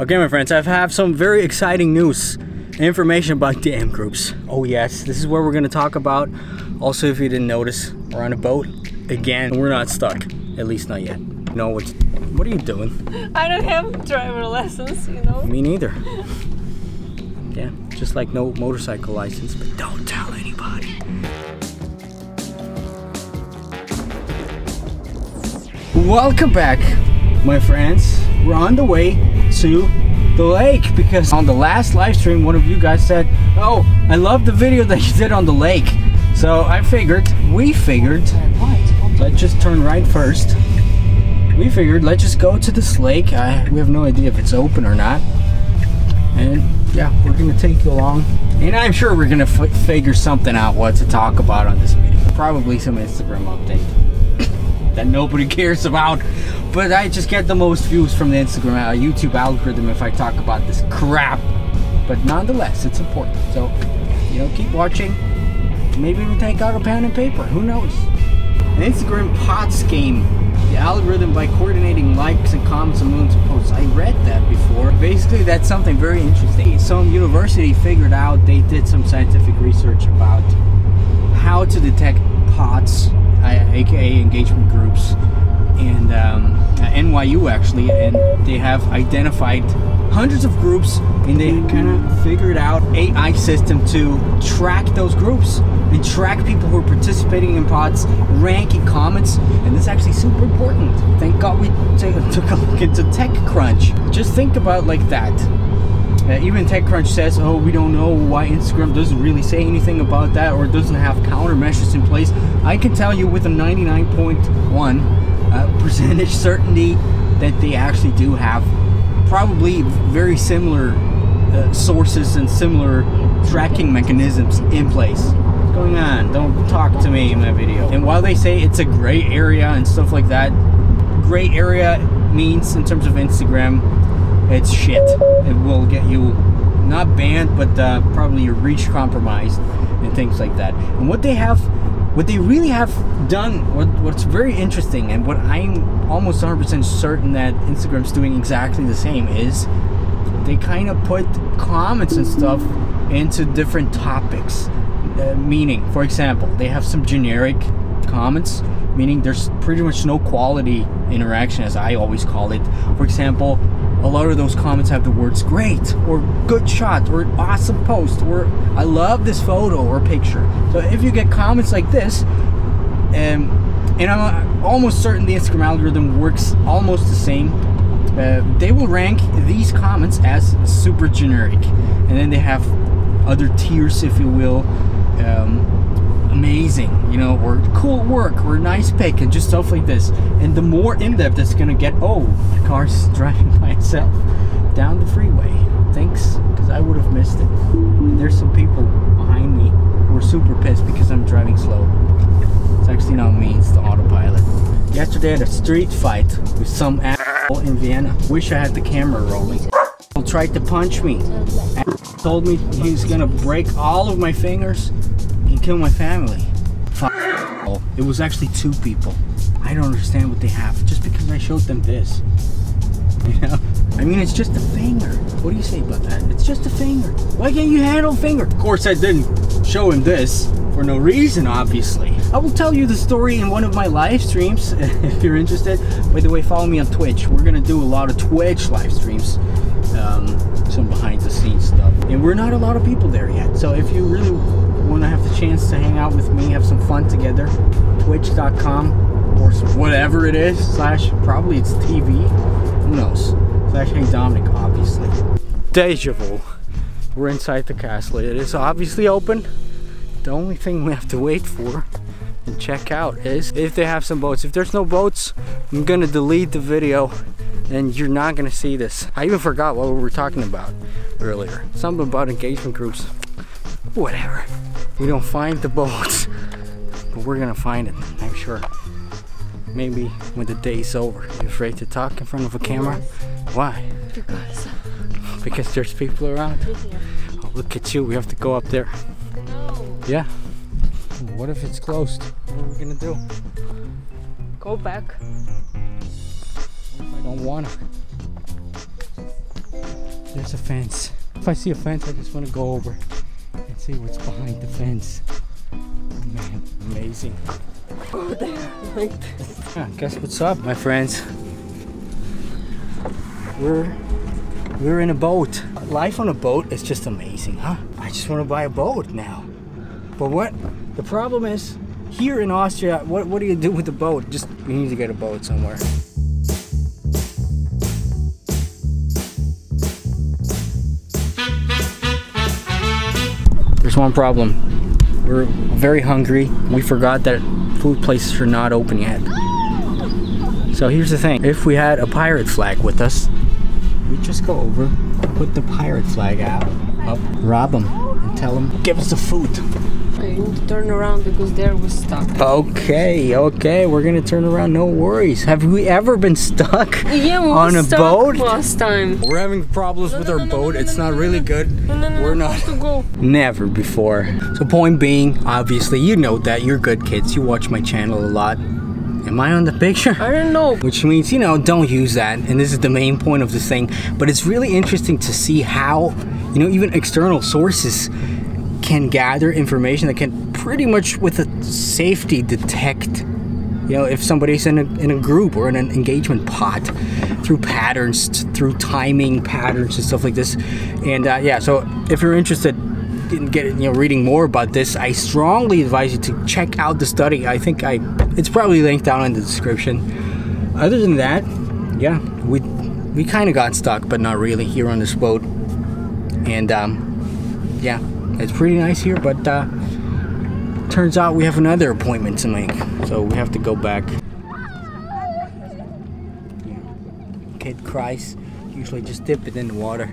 Okay, my friends, I have some very exciting news information about DM groups. Oh, yes, this is where we're going to talk about. Also, if you didn't notice, we're on a boat again. We're not stuck, at least not yet. No, what, what are you doing? I don't have driver lessons, you know. Me neither. Yeah, just like no motorcycle license, but don't tell anybody. Welcome back, my friends. We're on the way to the lake because on the last live stream, one of you guys said, Oh, I love the video that you did on the lake. So I figured, we figured, let's just turn right first. We figured, let's just go to this lake. I, we have no idea if it's open or not. And yeah, we're gonna take you along. And I'm sure we're gonna figure something out what to talk about on this video. Probably some Instagram update that nobody cares about. But I just get the most views from the Instagram, uh, YouTube algorithm if I talk about this crap. But nonetheless, it's important. So, you know, keep watching. Maybe we take out a pen and paper. Who knows? An Instagram pods game. The algorithm by coordinating likes and comments and millions of posts. I read that before. Basically, that's something very interesting. Some university figured out, they did some scientific research about how to detect pods aka engagement groups, and um, NYU actually, and they have identified hundreds of groups, and they kind of figured out AI system to track those groups and track people who are participating in pods, ranking comments, and this is actually super important. Thank God we took a look into TechCrunch. Just think about like that. Uh, even TechCrunch says, oh, we don't know why Instagram doesn't really say anything about that or doesn't have countermeasures in place. I can tell you with a 99.1 uh, percentage certainty that they actually do have probably very similar uh, sources and similar tracking mechanisms in place. What's going on? Don't talk to me in my video. And while they say it's a gray area and stuff like that, gray area means in terms of Instagram it's shit. It will get you not banned, but uh, probably your reach compromised and things like that. And what they have, what they really have done, what, what's very interesting, and what I'm almost 100% certain that Instagram's doing exactly the same is they kind of put comments and stuff into different topics. Uh, meaning, for example, they have some generic comments, meaning there's pretty much no quality interaction, as I always call it. For example, a lot of those comments have the words great or good shot or awesome post or I love this photo or picture. So if you get comments like this, um, and I'm almost certain the Instagram algorithm works almost the same, uh, they will rank these comments as super generic. And then they have other tiers, if you will. Um, amazing, you know, or cool work, or nice pic, and just stuff like this. And the more in-depth it's gonna get, oh, the car's driving by itself down the freeway. Thanks, because I would have missed it. And there's some people behind me who are super pissed because I'm driving slow. It's actually not me, it's the autopilot. Yesterday had a street fight with some asshole in Vienna. Wish I had the camera rolling. Tried to punch me. And told me he's gonna break all of my fingers and kill my family. It was actually two people. I don't understand what they have. Just because I showed them this. You know? I mean, it's just a finger. What do you say about that? It's just a finger. Why can't you handle finger? Of course, I didn't show him this for no reason, obviously. I will tell you the story in one of my live streams if you're interested. By the way, follow me on Twitch. We're gonna do a lot of Twitch live streams. Um, some behind the scenes stuff. And we're not a lot of people there yet. So if you really want to have the chance to hang out with me, have some fun together, twitch.com or whatever it is, slash, probably it's TV, who knows, slash heyDominik, obviously. Deja vu. We're inside the castle. It is obviously open. The only thing we have to wait for and check out is if they have some boats. If there's no boats, I'm gonna delete the video and you're not gonna see this. I even forgot what we were talking about earlier. Something about engagement groups. Whatever. We don't find the boats, but we're gonna find it, I'm sure. Maybe when the day's over. You afraid to talk in front of a camera? Why? Because. Because there's people around? Oh, look at you, we have to go up there. No. Yeah. What if it's closed? What are we gonna do? Go back. I don't wanna. there's a fence. If I see a fence, I just want to go over and see what's behind the fence. Oh, man, amazing. Oh, there. Like, Yeah, guess what's up, my friends? We're we're in a boat. Life on a boat is just amazing, huh? I just want to buy a boat now. But what the problem is here in Austria, what what do you do with a boat? Just you need to get a boat somewhere. One problem. We're very hungry. We forgot that food places are not open yet. So here's the thing. If we had a pirate flag with us, we'd just go over, put the pirate flag out, up, rob them, and tell them, give us the food. I need to turn around because there was stuck. Okay, okay, we're gonna turn around, no worries. Have we ever been stuck Yeah, we on were a stuck boat? last time. We're having problems with no, our no, no, boat. no, It's no, not no, really no. good. No, no, no, We're not. to go. Never before. So point being, obviously, you know that you're good kids. You watch my channel a lot. Am I on the picture? I don't know. Which means, you know, don't use that. And this is the main point of this thing. But it's really interesting to see how, you know, even external sources can gather information that can pretty much with a safety detect you know if somebody's in a, in a group or in an engagement pod through patterns through timing patterns and stuff like this. And uh, yeah so if you're interested in getting you know reading more about this i strongly advise you to check out the study. I think i it's probably linked down in the description. Other than that yeah we we kind of got stuck but not really here on this boat. And um yeah it's pretty nice here but uh turns out we have another appointment to make so we have to go back. Kid cries usually just dip it in the water